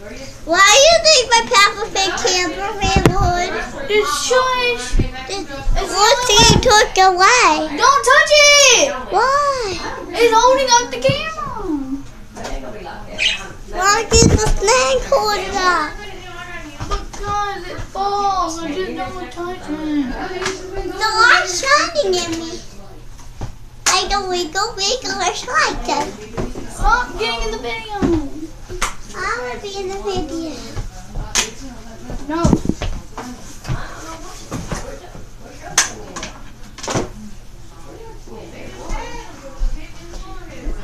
Why do you think my Peppa Pig cameraman would? Just shush. What's he took away? Don't touch it. Why? It's holding up the camera. Why did the snake hold it up? Because it falls. I just don't touch it. The light's shining at me. Like a wiggle wiggle or slide them. Stop getting in the video. I want to be in the video. No.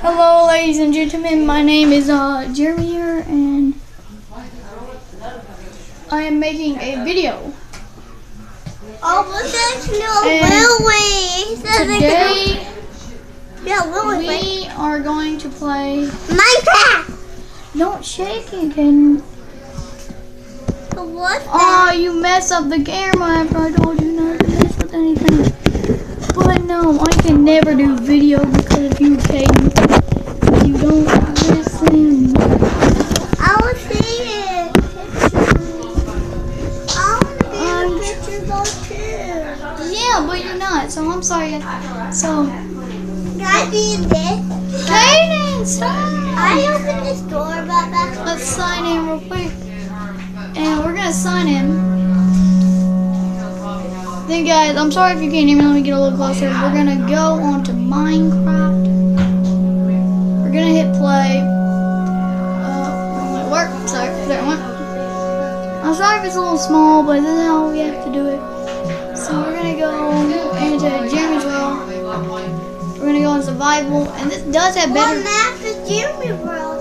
Hello, ladies and gentlemen. My name is uh, Jeremy here, and I am making a video. Oh, but there's no And Willie. He said they Today, Yeah, Willie. we are going to play. Minecraft. Don't shake it, Caden. But What's Oh, you mess up the camera after I told you not to mess with anything. But no, I can never do video because of you, Caden. You don't listen. I will see it. I want to be in the picture though too. Yeah, but you're not, so I'm sorry. So, Can I be in this? Stop! I open this door, Baba. Let's sign in real quick. And we're gonna sign in. Then, guys, I'm sorry if you can't hear me. Let me get a little closer. We're gonna go on to Minecraft. We're gonna hit play. Uh, it work. Sorry, there it went. I'm sorry if it's a little small, but this is how we have to do it. So we're gonna go into Jeremy's world. Survival, and this does have better. map is Jeremy World?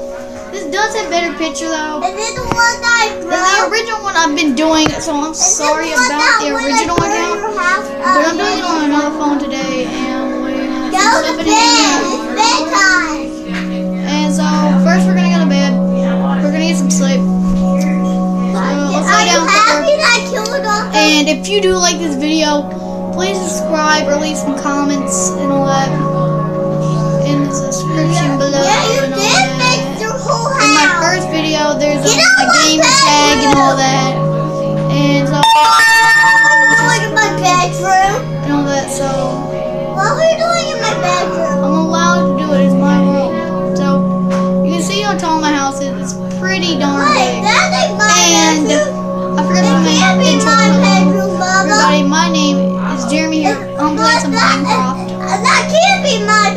This does have better picture though. Is it the one that I broke? the original one I've been doing, so I'm it sorry about the original account. But I'm doing it on another phone today, and we're gonna Go to bed. bedtime. And so first we're gonna go to bed. We're gonna get some sleep. let's Are down happy that I killed all the And if you do like this video, please subscribe or leave some comments and all that in the description below. Yeah, you and did that. fix your whole In my first video, there's a, a my gamer tag and all that, and so What were you doing in my bedroom? and all that. So. What were you doing in my bedroom? I'm allowed to do it. It's my room. So you can see how tall my house is. It's pretty darn Wait, big. that ain't my And bedroom. I forgot to It make can't be my bedroom, Baba. Everybody, my name is Jeremy here. I'm playing some Minecraft. that can't be my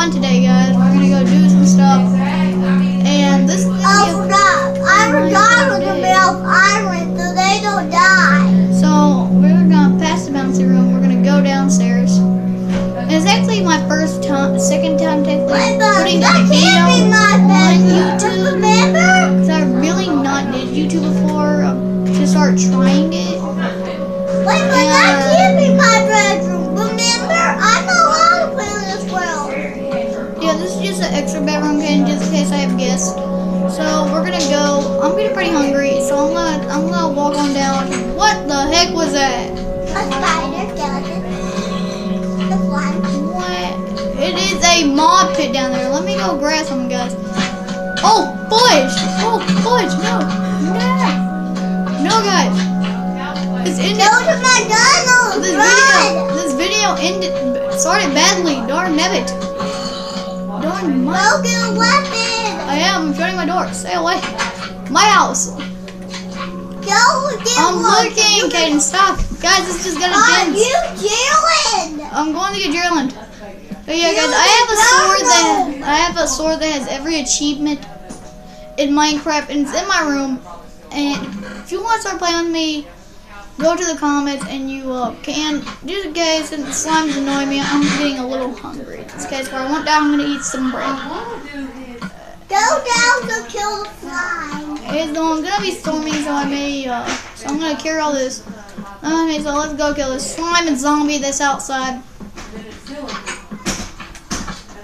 1 today, guys. We're gonna go do some stuff. And this is Oh, stop. I'm a dog with the male iron, so they don't die. So, we're gonna pass the bouncy room. We're gonna go downstairs. And it's actually my first time, second time taking putting the video. Extra bedroom kid just in case I have guests. So we're gonna go. I'm getting pretty hungry, so I'm gonna I'm gonna walk on down. What the heck was that? A spider skeleton. The one. What? It is a mob pit down there. Let me go grab some, guys. Oh, fudge! Oh, fudge! No, no, no, guys. This Go ended. to McDonald's. This Run. video. This video ended. Started badly. Darn nabbit. Darn my. A weapon. I am. I'm shutting my door. Stay away. My house. Go get I'm looking. Caden, stop. Guys, this is gonna Are end. you Jalen? I'm going to get Gerland. Oh yeah, You guys, I have a sword that I have a sword that has every achievement in Minecraft, and it's in my room. And if you want to start playing with me, go to the comments, and you uh, can. Just in case, since the slimes annoy me, I'm getting a little hungry. In this case, where I went down, I'm gonna eat some bread. Go down to kill the fly. It's um, gonna be storming, so I may. Uh, so I'm gonna carry all this. Okay, so let's go kill this slime and zombie that's outside.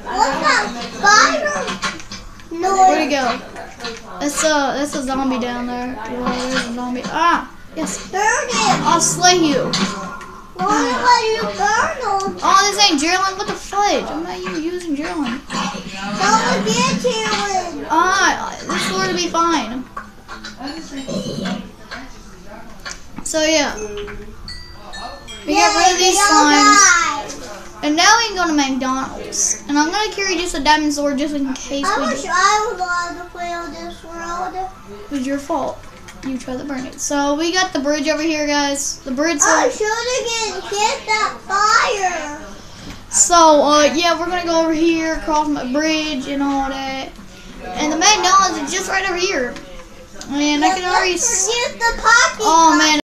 What's that spider? Where'd he go? That's a that's a zombie down there. Whoa, there's a zombie. Ah, yes. Burn it. I'll slay you. Why would you burn them? Oh, this ain't Geraldine. What the fudge? I'm not even using Geraldine. Someone get you. Ah, this floor to be fine. So yeah, we got rid of these slimes, and now we can go to McDonald's. And I'm gonna carry just a diamond sword just in case I we wish do. I was allowed to play on this world. It was your fault. You try to burn it. So we got the bridge over here, guys. The bridge. I should have get hit that fire. So uh, yeah, we're gonna go over here, cross my bridge and all that. And the McDonald's is just right over here. And I can already. Forget the pocket. Oh man,